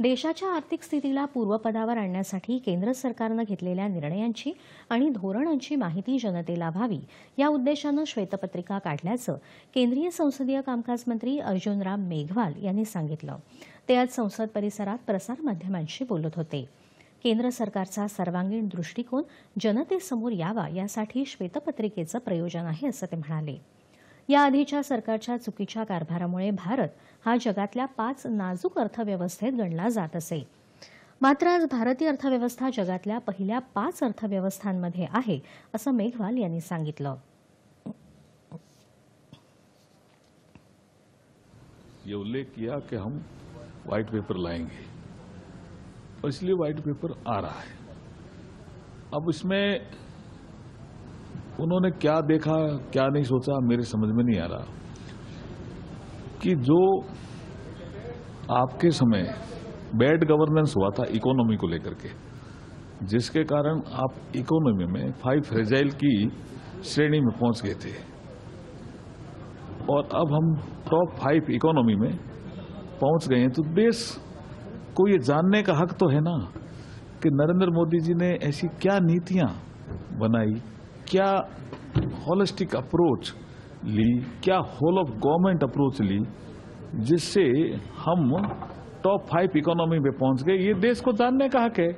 देशाच्या आर्थिक स्थितीला पूर्वपदावर आणण्यासाठी केंद्र सरकारनं घेतलेल्या निर्णयांची आणि धोरणांची माहिती जनतेला व्हावी या उद्देशानं श्वेतपत्रिका काढल्याचं केंद्रीय संसदीय कामकाज मंत्री अर्जुनराम मेघवाल यांनी सांगितलं. ते आज संसद परिसरात प्रसारमाध्यमांशी बोलत होते. केंद्र सरकारचा सर्वांगीण दृष्टिकोन जनतेसमोर यावा यासाठी श्वेतपत्रिकेचं प्रयोजन आहे असं ते म्हणाले. याआधीच्या सरकारच्या चुकीच्या कारभारामुळे भारत हा जगातल्या पाच नाजूक अर्थव्यवस्थेत गणला जात असे. मात्र आज भारतीय अर्थव्यवस्था जगातल्या पहिल्या पाच अर्थव्यवस्थांमध्ये आहे असं मेघवाल यांनी सांगितलं. ये उल्लेख किया कि हम व्हाइट पेपर लाएंगे। और इसलिए व्हाइट पेपर आ रहा है। अब इसमें उन्होंने क्या देखा, क्या नहीं सोचा, मेरे समझ में नहीं आ रहा कि जो आपके समय बैड गवर्नेंस हुआ था इकोनॉमी को लेकर के, जिसके कारण आप इकोनॉमी में फाइव फ्रेजाइल की श्रेणी में पहुँच गए थे। और अब हम टॉप फाइव इकोनॉमी में पहुँच गए हैं तो देश को ये जानने का हक तो है ना कि नरेंद्र मोदी जी ने ऐसी क्या नीतियाँ बनाई क्या होलिस्टिक अप्रोच ली, क्या होल ऑफ़ गवर्नमेंट अप्रोच ली, जिससे हम टॉप फाइव इकोनॉमी में पहुँच गए। ये देश को जानने का हक है।